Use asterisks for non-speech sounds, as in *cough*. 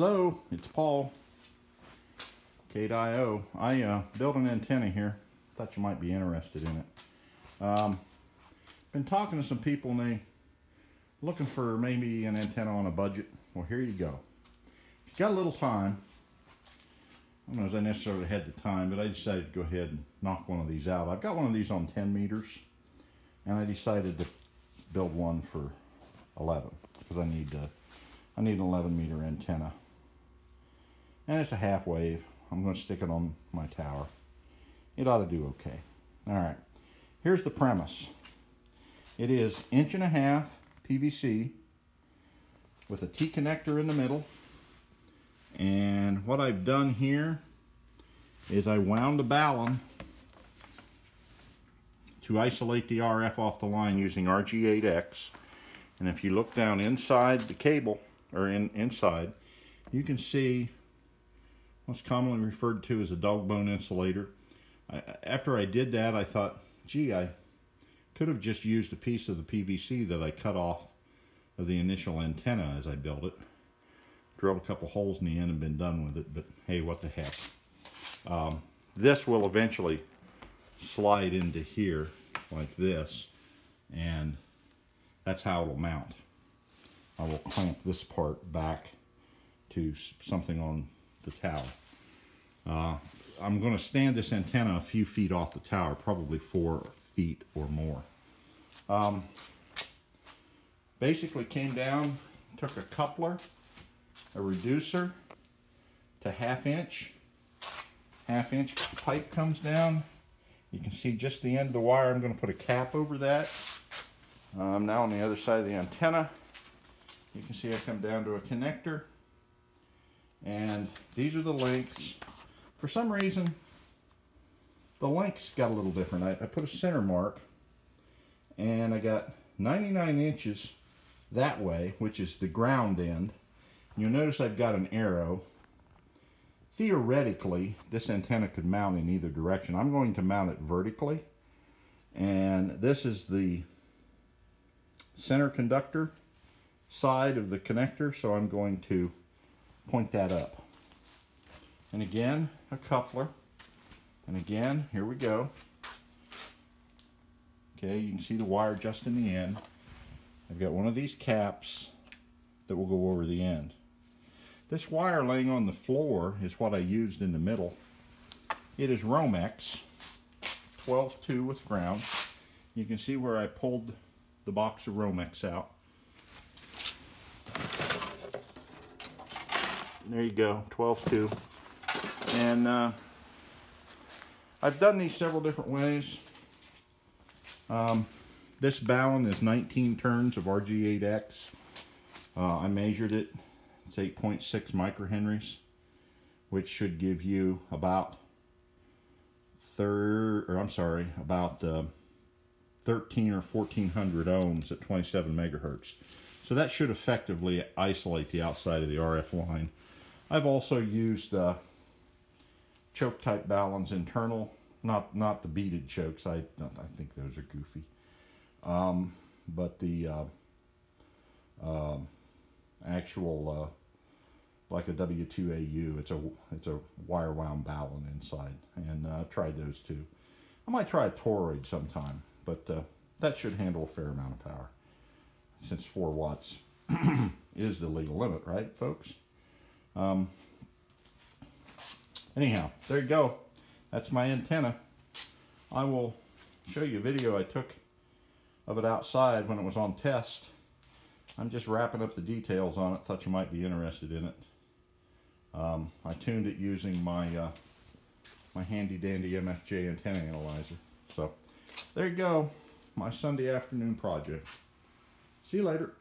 Hello, it's Paul. K8IO. I uh, built an antenna here. Thought you might be interested in it. Um, been talking to some people and they looking for maybe an antenna on a budget. Well, here you go. If you got a little time, I don't know if I necessarily had the time, but I decided to go ahead and knock one of these out. I've got one of these on 10 meters, and I decided to build one for 11 because I need uh, I need an 11 meter antenna. And it's a half wave. I'm going to stick it on my tower. It ought to do okay. All right. Here's the premise. It is inch and a half PVC with a T connector in the middle. And what I've done here is I wound a balun to isolate the RF off the line using RG8X. And if you look down inside the cable, or in inside, you can see what's commonly referred to as a dog bone insulator. I, after I did that, I thought, gee, I could have just used a piece of the PVC that I cut off of the initial antenna as I built it. Drilled a couple holes in the end and been done with it, but hey, what the heck. Um, this will eventually slide into here like this, and that's how it'll mount. I will clamp this part back to something on the tower. Uh, I'm going to stand this antenna a few feet off the tower, probably four feet or more. Um, basically came down, took a coupler, a reducer to half inch. Half inch pipe comes down. You can see just the end of the wire. I'm going to put a cap over that. I'm um, now on the other side of the antenna. You can see I come down to a connector. And these are the lengths. For some reason, the lengths got a little different. I, I put a center mark and I got 99 inches that way, which is the ground end. You'll notice I've got an arrow. Theoretically, this antenna could mount in either direction. I'm going to mount it vertically. And this is the center conductor side of the connector, so I'm going to point that up. And again, a coupler. And again, here we go. Okay, you can see the wire just in the end. I've got one of these caps that will go over the end. This wire laying on the floor is what I used in the middle. It is Romex 12-2 with ground. You can see where I pulled the box of Romex out. There you go, 12-2. And uh, I've done these several different ways. Um, this balun is 19 turns of RG8X. Uh, I measured it. It's 8.6 microhenries, which should give you about third, or I'm sorry, about uh, 13 or 1400 ohms at 27 megahertz. So that should effectively isolate the outside of the RF line. I've also used uh, choke type baluns internal, not not the beaded chokes. I I think those are goofy. Um, but the uh, uh, actual like a W2AU, it's a it's a wire wound balun inside, and uh, I've tried those too. I might try a toroid sometime, but uh, that should handle a fair amount of power, since four watts *clears throat* is the legal limit, right, folks? Um, anyhow, there you go. That's my antenna. I will show you a video I took of it outside when it was on test. I'm just wrapping up the details on it. Thought you might be interested in it. Um, I tuned it using my uh, my handy dandy MFJ antenna analyzer. So there you go, my Sunday afternoon project. See you later.